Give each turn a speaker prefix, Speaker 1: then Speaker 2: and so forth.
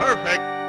Speaker 1: Perfect.